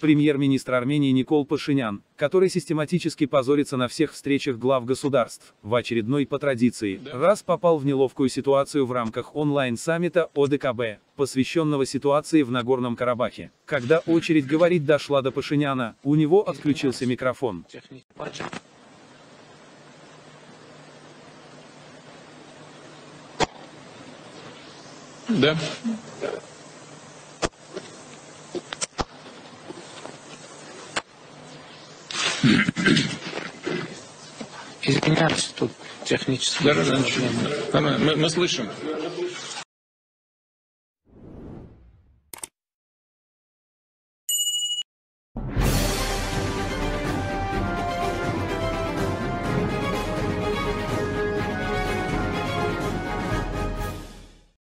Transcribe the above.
Премьер-министр Армении Никол Пашинян, который систематически позорится на всех встречах глав государств, в очередной по традиции, раз попал в неловкую ситуацию в рамках онлайн-саммита ОДКБ, посвященного ситуации в Нагорном Карабахе. Когда очередь говорить дошла до Пашиняна, у него отключился микрофон. Да. Извиняюсь, тут технические Да, да, да. Мы, мы слышим.